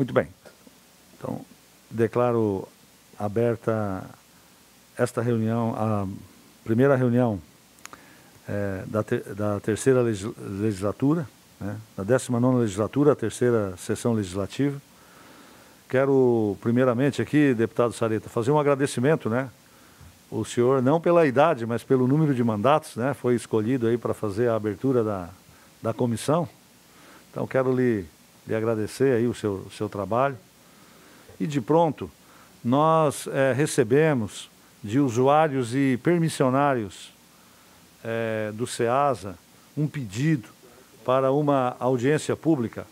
Muito bem. Então, declaro aberta esta reunião, a primeira reunião é, da, ter, da terceira legislatura, né, da 19 legislatura, a terceira sessão legislativa. Quero, primeiramente, aqui, deputado Sareta, fazer um agradecimento, né? O senhor, não pela idade, mas pelo número de mandatos, né? Foi escolhido aí para fazer a abertura da, da comissão. Então, quero lhe, lhe agradecer aí o seu, seu trabalho. E, de pronto, nós é, recebemos de usuários e permissionários é, do SEASA um pedido para uma audiência pública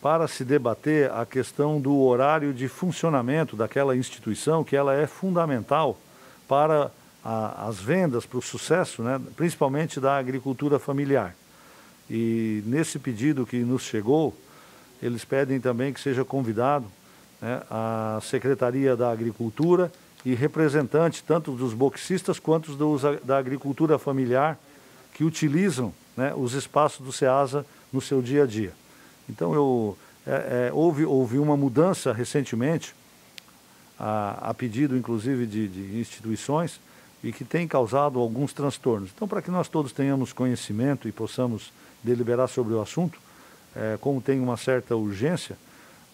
para se debater a questão do horário de funcionamento daquela instituição, que ela é fundamental para a, as vendas, para o sucesso, né, principalmente da agricultura familiar. E nesse pedido que nos chegou, eles pedem também que seja convidado né, a Secretaria da Agricultura e representante tanto dos boxistas quanto dos, da agricultura familiar que utilizam né, os espaços do SEASA no seu dia a dia. Então, eu, é, é, houve, houve uma mudança recentemente, a, a pedido inclusive de, de instituições, e que tem causado alguns transtornos. Então, para que nós todos tenhamos conhecimento e possamos deliberar sobre o assunto, é, como tem uma certa urgência,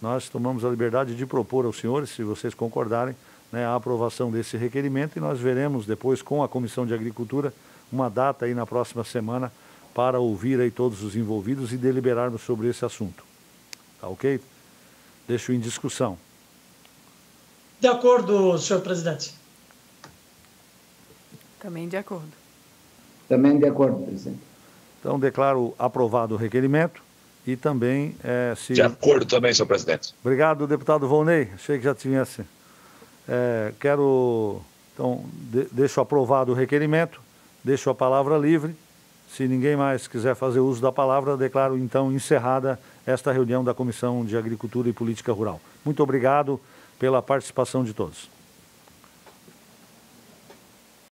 nós tomamos a liberdade de propor aos senhores, se vocês concordarem, né, a aprovação desse requerimento e nós veremos depois com a Comissão de Agricultura uma data aí na próxima semana para ouvir aí todos os envolvidos e deliberarmos sobre esse assunto. Tá ok? Deixo em discussão. De acordo, senhor presidente. Também de acordo. Também de acordo, presidente. Então, declaro aprovado o requerimento e também é, se... De acordo também, senhor presidente. Obrigado, deputado Volney. Achei que já tivesse... É, quero, então, de, deixo aprovado o requerimento, deixo a palavra livre. Se ninguém mais quiser fazer uso da palavra, declaro então encerrada esta reunião da Comissão de Agricultura e Política Rural. Muito obrigado pela participação de todos.